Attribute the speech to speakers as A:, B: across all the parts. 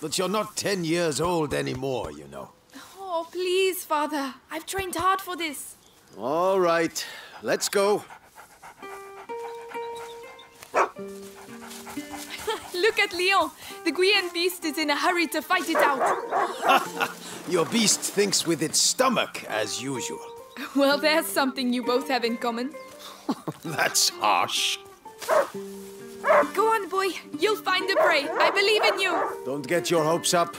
A: But you're not ten years old anymore, you know.
B: Oh, please, father. I've trained hard for this.
A: All right, let's go.
B: Look at Leon. The Guyenne beast is in a hurry to fight it out.
A: Your beast thinks with its stomach, as usual.
B: Well, there's something you both have in common.
A: That's harsh.
B: Go on, boy. You'll find the prey. I believe in you.
A: Don't get your hopes up.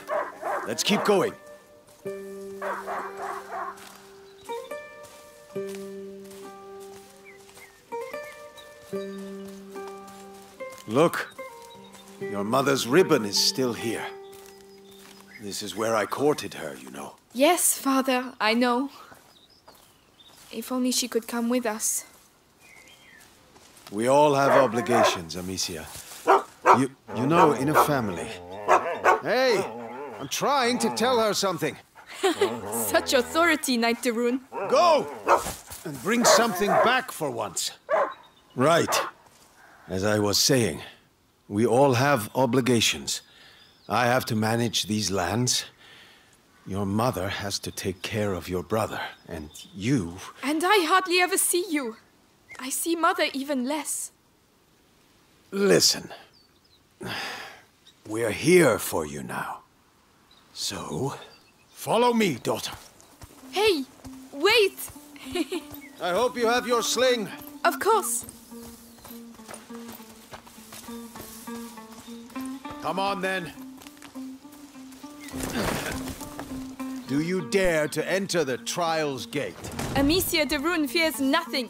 A: Let's keep going. Look, your mother's ribbon is still here. This is where I courted her, you know.
B: Yes, father, I know. If only she could come with us.
A: We all have obligations, Amicia. You, you know, in a family. Hey, I'm trying to tell her something.
B: Such authority, Knight de Rune.
A: Go! And bring something back for once. Right. As I was saying, we all have obligations. I have to manage these lands. Your mother has to take care of your brother. And you.
B: And I hardly ever see you. I see mother even less.
A: Listen. We're here for you now. So, follow me, daughter.
B: Hey, wait!
A: I hope you have your sling.
B: Of course.
A: Come on, then. Do you dare to enter the Trials Gate?
B: Amicia de Rune fears nothing.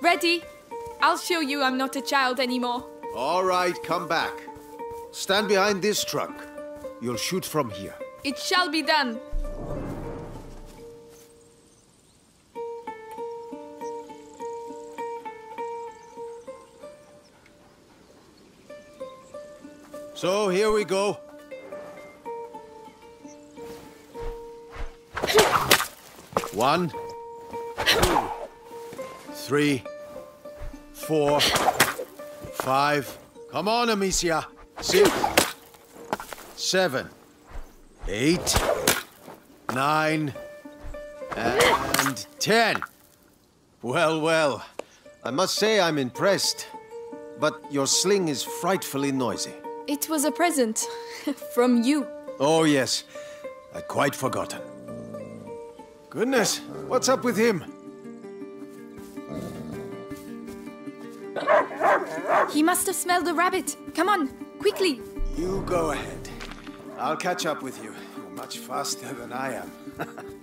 B: Ready? I'll show you I'm not a child anymore.
A: All right, come back. Stand behind this truck. You'll shoot from here.
B: It shall be done.
A: So here we go. One, two, three, four, five. Come on, Amicia. Six, seven, eight, nine, and ten. Well, well. I must say I'm impressed. But your sling is frightfully noisy.
B: It was a present. From you.
A: Oh, yes. I'd quite forgotten. Goodness, what's up with him?
B: He must have smelled the rabbit. Come on, quickly.
A: You go ahead. I'll catch up with you. You're much faster than I am.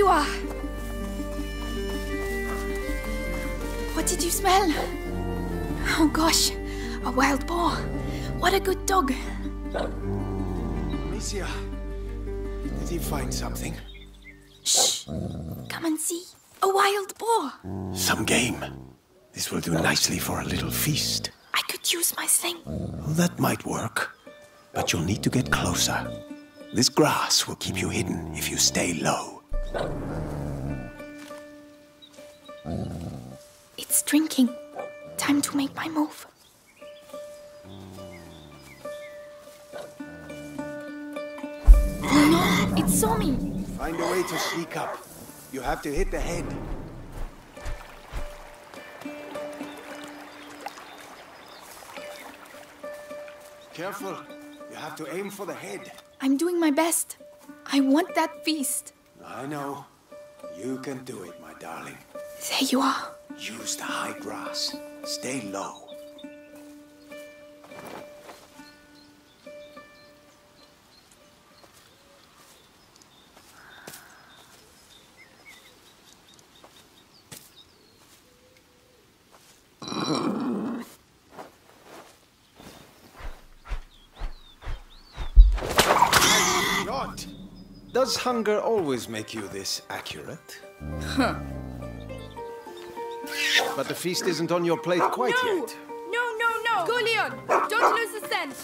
B: you are. What did you smell? Oh gosh, a wild boar. What a good dog.
A: Amicia, Did he find something?
B: Shh! Come and see. A wild boar.
A: Some game. This will do nicely for a little feast.
B: I could use my sling.
A: That might work. But you'll need to get closer. This grass will keep you hidden if you stay low.
B: It's drinking. Time to make my move. No, it saw me.
A: Find a way to sneak up. You have to hit the head. Careful. You have to aim for the head.
B: I'm doing my best. I want that feast.
A: I know. You can do it, my darling.
B: There you are.
A: Use the high grass. Stay low. Does hunger always make you this accurate?
B: Huh.
A: But the feast isn't on your plate quite
B: no!
A: yet.
B: No, no, no! Go, Leon! Don't lose the scent!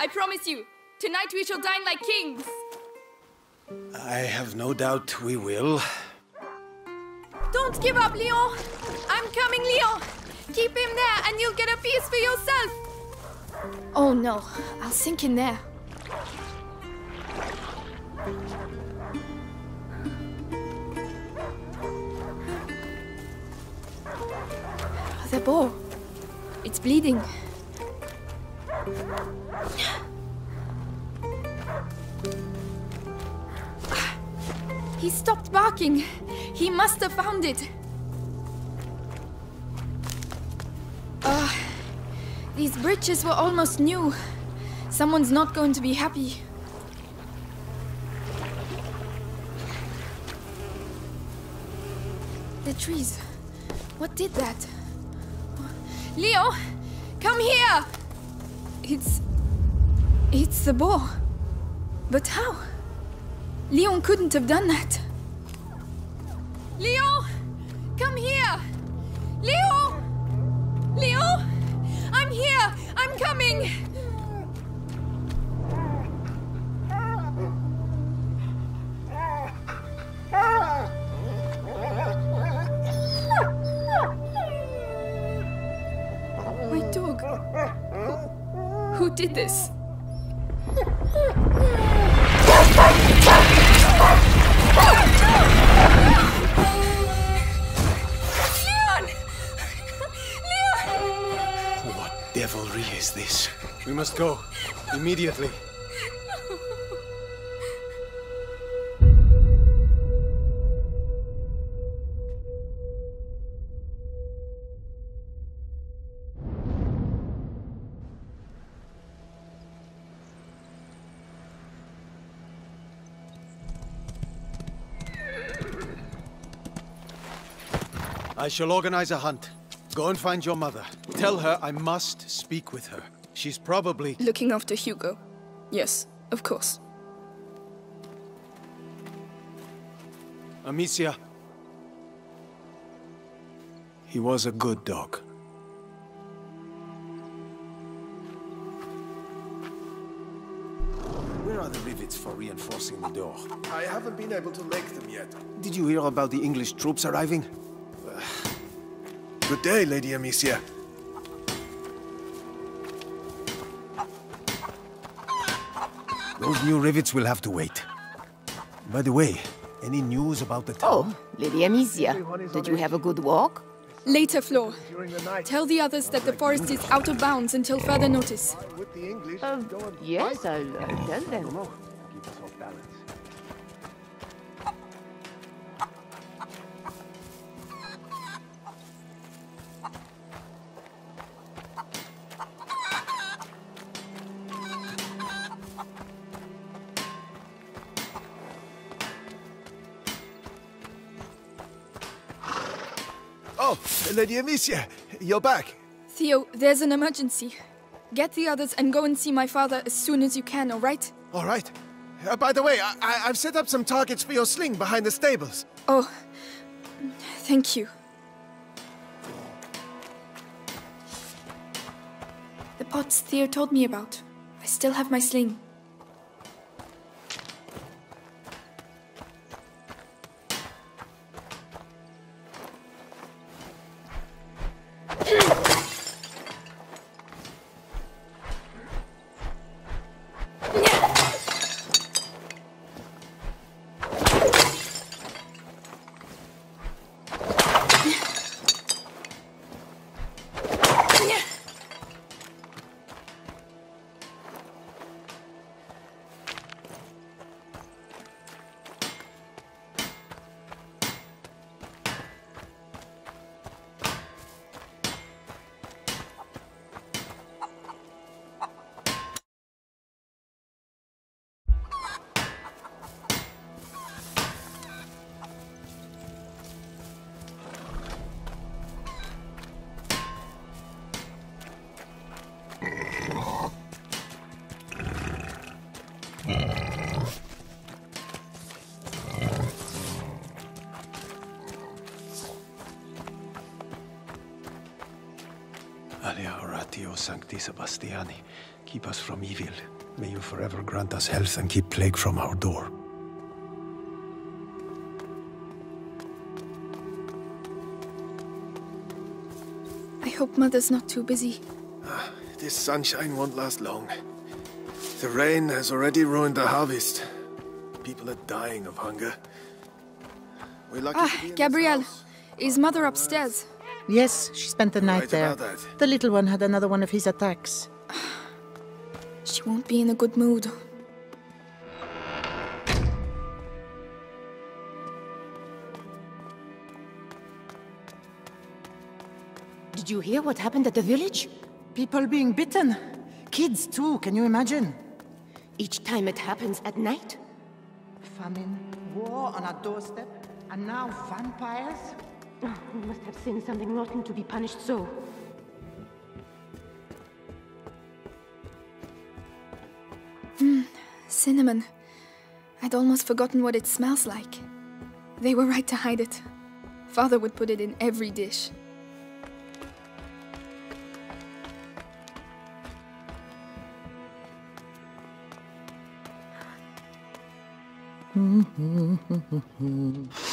B: I promise you, tonight we shall dine like kings!
A: I have no doubt we will.
B: Don't give up, Leon! I'm coming, Leon! Keep him there and you'll get a piece for yourself! Oh no, I'll sink in there. The boar. It's bleeding. He stopped barking. He must have found it. These bridges were almost new. Someone's not going to be happy. The trees. What did that? Leo, come here! It's. It's the boar. But how? Leon couldn't have done that. I'm! I'm coming! My dog. Who, who did this?
A: Must go. Immediately. I shall organize a hunt. Go and find your mother. Tell her I must speak with her. She's probably...
B: Looking after Hugo. Yes, of course.
A: Amicia. He was a good dog. Where are the rivets for reinforcing the door?
C: I haven't been able to make them yet.
A: Did you hear about the English troops arriving?
C: Good day, Lady Amicia.
A: Those new rivets will have to wait. By the way, any news about the town?
D: Oh, Lady Amicia, did you have a good walk?
B: Later, Flo.
C: The
B: Tell the others that the forest is out of bounds until further notice.
C: with
D: Uh,
C: go and
D: yes, I'll uh, tell them.
C: Oh, Lady Amicia, you're back.
B: Theo, there's an emergency. Get the others and go and see my father as soon as you can, alright?
C: All right. Uh, by the way, I, I, I've set up some targets for your sling behind the stables.
B: Oh, thank you. The pots Theo told me about. I still have my sling.
A: Sancti Sebastiani, keep us from evil. May you forever grant us health and keep plague from our door.
B: I hope Mother's not too busy.
C: This sunshine won't last long. The rain has already ruined the harvest. People are dying of hunger. We're lucky to
B: Ah,
C: be in this
B: Gabrielle.
C: house.
B: Is Mother upstairs?
E: Yes, she spent the night
C: Right
E: there.
C: about that.
E: The little one had another one of his attacks.
B: She won't be in a good mood.
D: Did you hear what happened at the village?
E: People being bitten. Kids, too, can you imagine?
D: Each time it happens at night?
E: Famine, war on our doorstep, and now vampires?
D: Oh, we must have seen something rotten to be punished so.
B: Hmm, cinnamon. I'd almost forgotten what it smells like. They were right to hide it. Father would put it in every dish.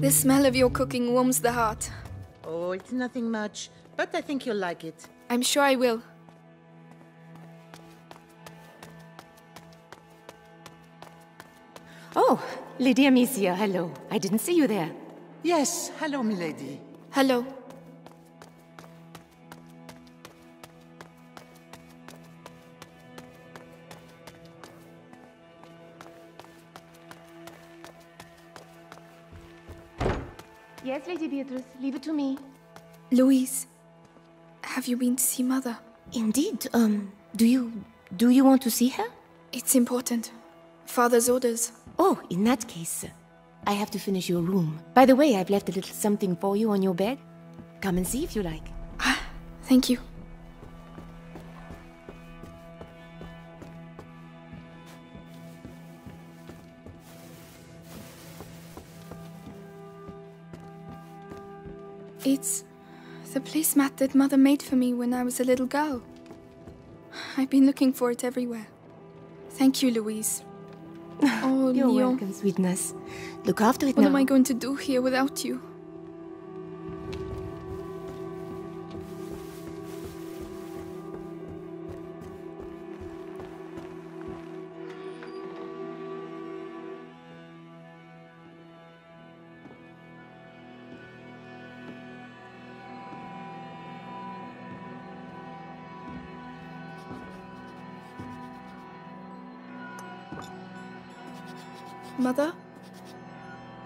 B: the smell of your cooking warms the heart.
E: Oh, it's nothing much, but I think you'll like it.
B: I'm sure I will.
D: Oh, Lady Amicia, hello. I didn't see you there.
E: Yes, hello, milady.
B: Hello.
D: Yes, Lady Beatrice, leave it to me.
B: Louise, have you been to see Mother?
D: Indeed, um, do you... do you want to see her?
B: It's important. Father's orders.
D: Oh, in that case, I have to finish your room. By the way, I've left a little something for you on your bed. Come and see if you like.
B: Ah, Thank you. It's the placemat that Mother made for me when I was a little girl. I've been looking for it everywhere. Thank you, Louise. Oh,
D: You're
B: Leon.
D: welcome, sweetness. Look after it
B: What
D: now.
B: am I going to do here without you?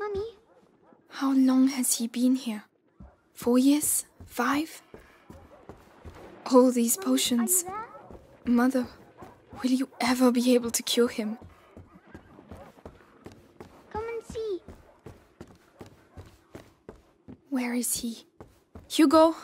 F: Mummy,
B: How long has he been here? Four years? Five? All these potions. Mother, will you ever be able to cure him?
F: Come and see.
B: Where is he? Hugo?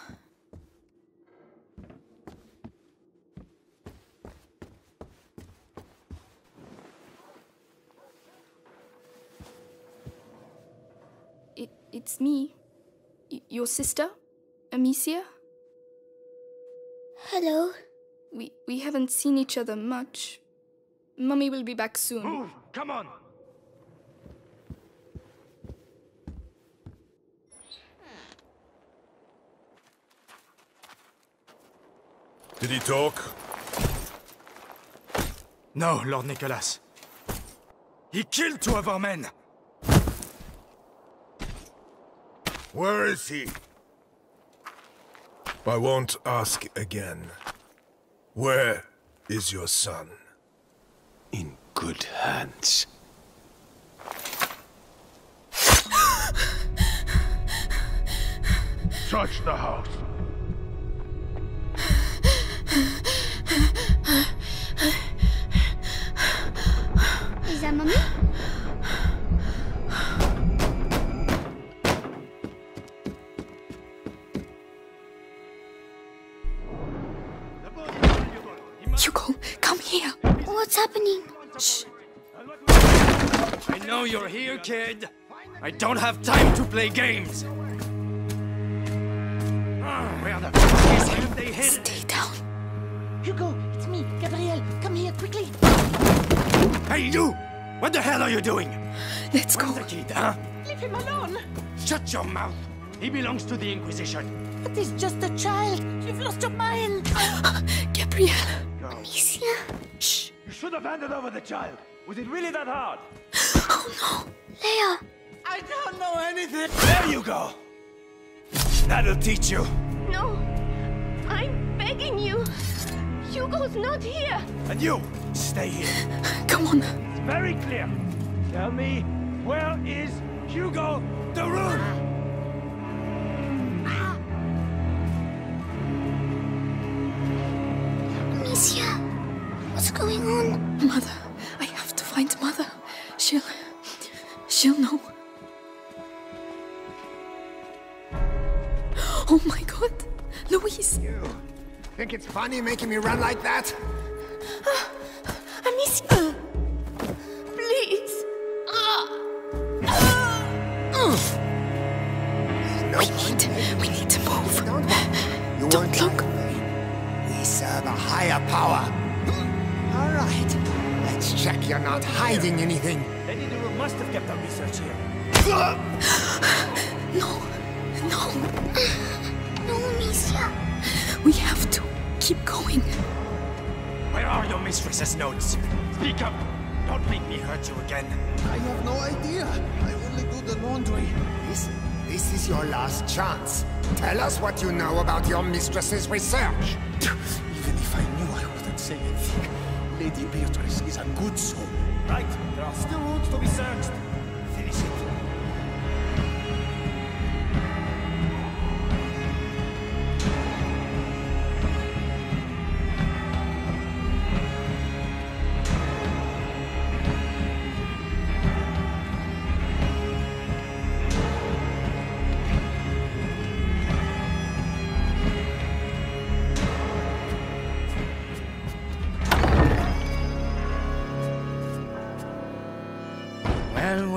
B: It, it's me. Y- your sister? Amicia?
F: Hello.
B: We, we haven't seen each other much. Mummy will be back soon.
G: Move! Come on!
C: Did he talk?
G: No, Lord Nicholas. He killed two of our men!
C: Where is he? I won't ask again. Where is your son?
A: In good hands.
C: Search the house.
F: Is that Mummy?
G: You're here, kid. I don't have time to play games. Where the f have they hidden?
B: Stay down.
E: Hugo, it's me, Gabriel. Come here quickly.
G: Hey, you! What the hell are you doing?
B: Let's
G: Where's
B: go.
G: the kid, huh?
E: Leave him alone.
G: Shut your mouth! He belongs to the Inquisition.
E: But he's just a child. You've lost your mind.
B: Gabriel.
F: Amicia.
B: Shh.
G: You should have handed over the child. Was it really that hard?
F: Leia.
E: I don't know anything.
G: There you go! That'll teach you.
F: No. I'm begging you. Hugo's not here.
G: And you, stay here.
B: Come on.
G: It's very clear. Tell me, where is Hugo de Rune?
F: Amicia. What's going on?
B: Mother. I have to find Mother. She'll. She'll know. Oh my god. Louise.
H: You Think it's funny making me run like that?
F: Ah, Amicia. Please.
H: No
B: We need. We need to move.
H: You
B: Don't
H: won't
B: look.
H: We serve a higher power. All right. Let's check you're not hiding anything.
G: Lady de Rune must have kept our research here.
B: No. No.
F: No, Amicia.
B: We have to keep going.
G: Where are your mistress's notes? Speak up! Don't make me hurt you again.
H: I have no idea. I only do the laundry. This, this is your last chance. Tell us what you know about your mistress's research.
I: Even if I knew, I wouldn't say anything. Lady Beatrice is a good soul.
G: Right, there are still rooms to be searched.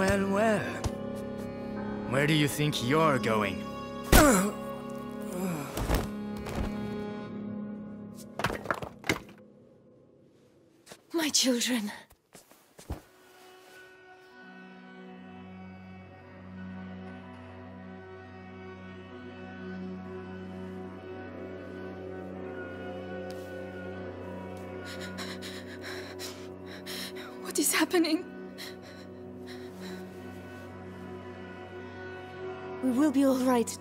G: well, well. Where do you think you're going?
J: My children.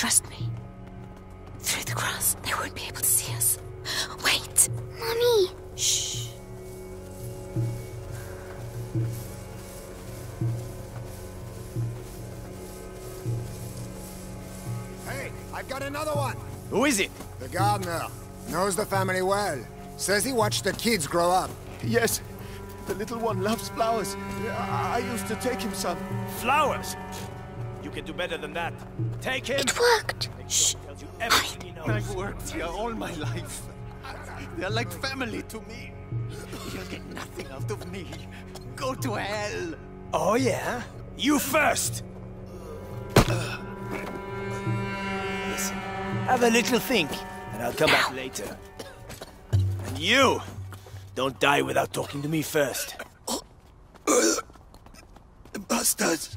J: Trust me. Through the grass, they won't be able to see us.
B: Wait.
F: Mommy.
J: Shh.
H: Hey, I've got another one.
G: Who is it?
H: The gardener. Knows the family well. Says he watched the kids grow up.
C: Yes, the little one loves flowers. I, I used to take him some.
G: Flowers! You can do better than that. Take him!
F: It worked.
G: Shh! Tells you everything.
C: I've worked here all my life. They're like family to me. You'll get nothing out of me. Go to hell.
G: Oh, yeah? You first! Listen, have a little think, and I'll come back later. And you! Don't die without talking to me first. Oh.
C: Bastards.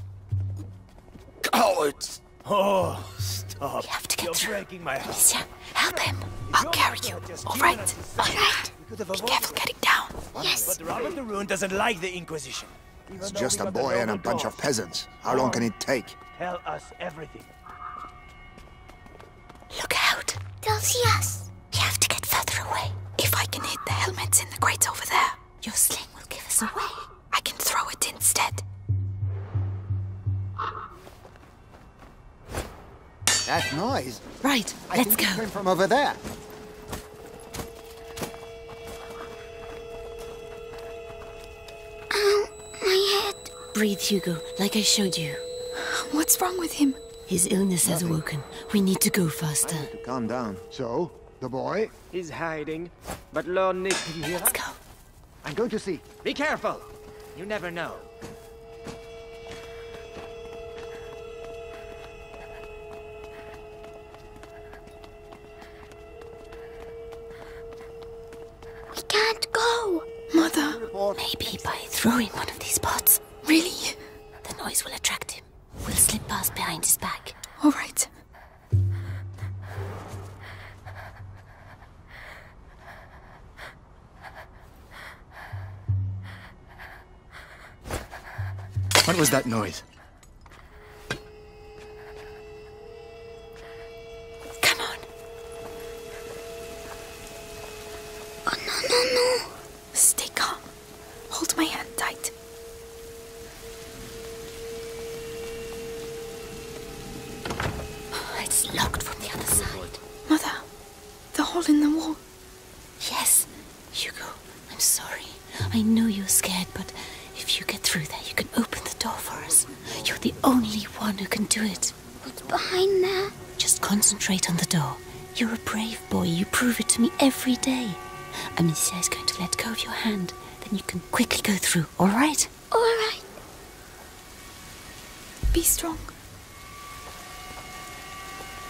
C: Oh, Cowards.
G: Oh, stop.
J: We have to get
G: You're
J: through.
G: breaking my heart.
J: Amicia, help him.
B: I'll carry you. All right.
F: All right.
G: Be
B: Be careful getting down.
F: Yes.
G: But Robert de Rune doesn't like the Inquisition.
H: It's just a boy and a bunch of peasants. How long can it take?
G: Tell us everything.
J: Look out.
F: They'll see us.
J: We have to get further away.
B: If I can hit the helmets in the crates over there,
J: Your sling will give us away.
B: I can throw it instead.
H: That noise.
J: Right,
H: I
J: let's
H: think
J: go.
H: came from over there.
F: Ow, my head.
J: Breathe, Hugo, like I showed you.
B: What's wrong with him?
J: His illness has awoken. We need to go faster.
H: To calm down. So, the boy?
K: He's hiding. But Lord Nick, did you hear
J: Let's
K: that?
J: go.
H: I'm going to see.
K: Be careful! You never know.
J: Throwing one the only one who can do it.
F: What's behind there?
J: Just concentrate on the door. You're a brave boy. You prove it to me every day. Amicia is going to let go of your hand. Then you can quickly go through, all right?
F: All right.
B: Be strong.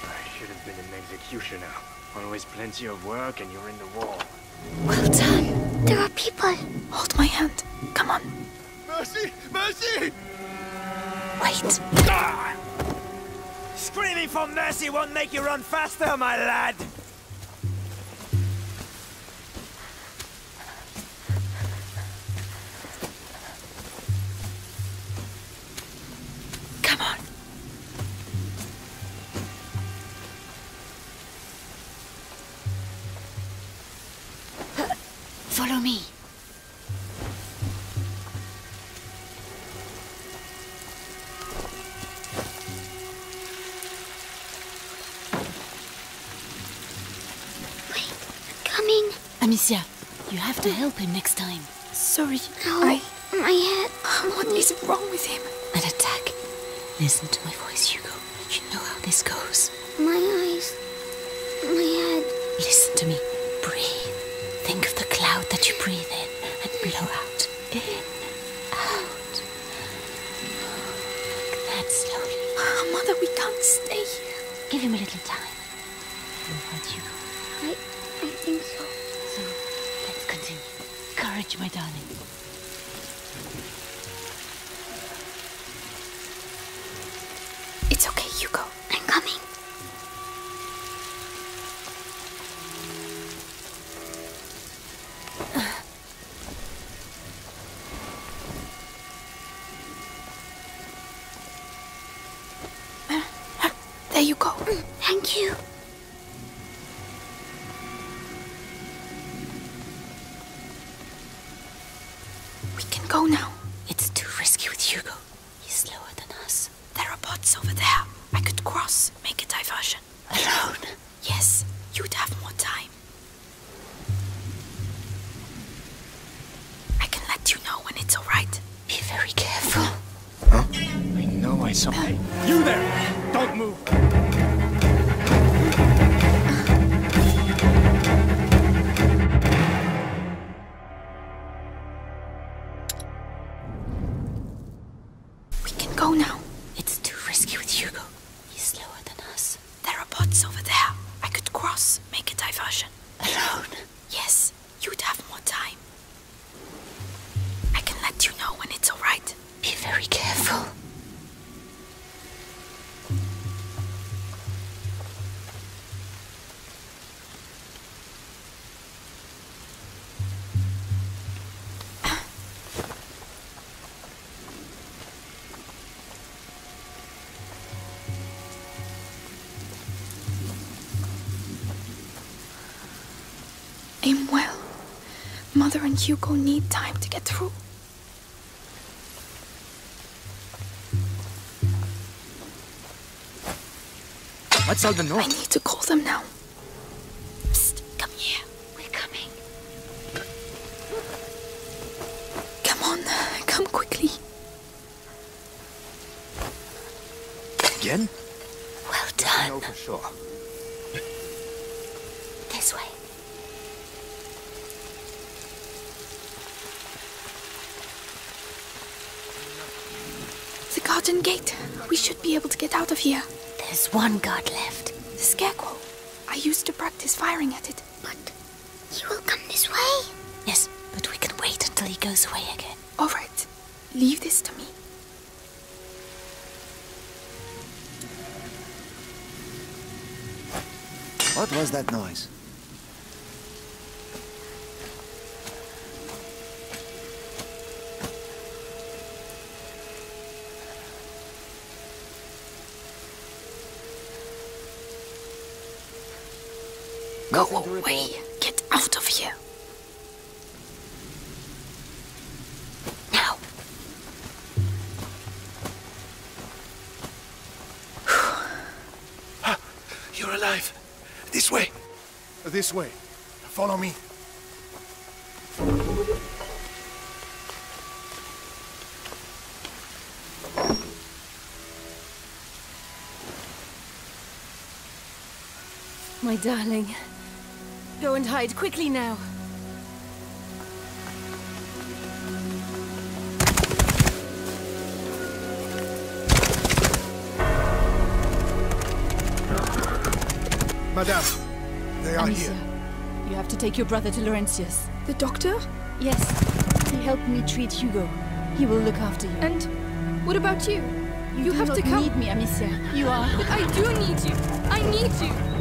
K: I should have been an executioner. Always plenty of work and you're in the wall.
J: Well done.
F: There are people.
B: Hold my hand. Come on.
C: Mercy! Mercy!
J: Wait. Ah!
G: Screaming for mercy won't make you run faster, my lad!
J: Amicia, you have to help him next time.
B: Sorry.
F: Ow,
B: I.
F: my head.
B: What is wrong with him?
J: An attack. Listen to my voice, Hugo. You know how this goes.
F: My. My
J: you
B: go.
F: Mm, thank you.
B: Aim well. Mother and Hugo need time to get through.
K: What's all the noise?
B: I need to call them now. I used to practice firing at it.
F: But he will come this way.
J: Yes, but we can wait until he goes away again.
B: All right. Leave this to me.
I: What was that noise?
B: Go away. Get out of here.
J: Now.
C: Ah, you're alive. This way.
I: This way. Follow me.
D: My darling. Go and hide quickly now.
I: Madame, they are
L: Amicia,
I: here.
L: you have to take your brother to Laurentius.
B: The doctor?
L: Yes, he helped me treat Hugo. He will look after you.
B: And what about you? You,
L: do
B: have
L: not
B: to come.
L: need me, Amicia. You are.
B: But I do need you. I need you.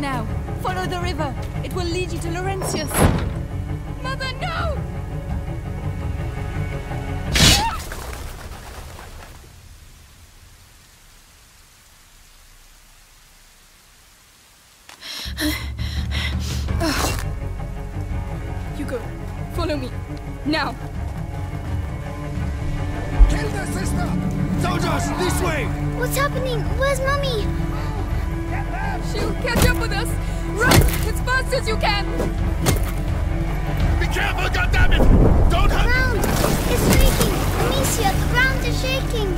L: Now. Follow the river. It will lead you to Laurentius.
B: Mother, no! Ah. Hugo, follow me. Now.
H: Kill the sister!
I: Soldiers, this way!
F: What's happening? Where's Mummy?
B: She'll catch up with us! Run as fast as you can!
I: Be careful, goddammit! Don't hurt
F: Ground! It's shaking! Amicia, the ground is shaking!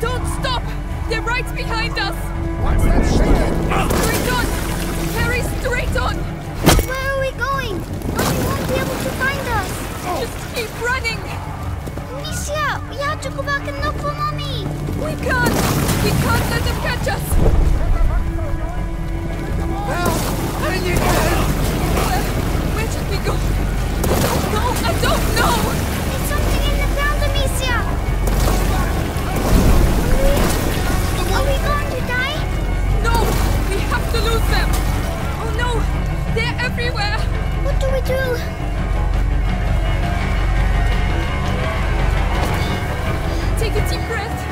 B: Don't stop! They're right behind us!
H: What's that shaking?
B: Straight on! Carry straight on!
F: Where are we going? Mommy won't be able to find us!
B: Just keep running!
F: Amicia, we have to go back and look for Mommy!
B: We can't! We can't let them catch us! Take a deep breath.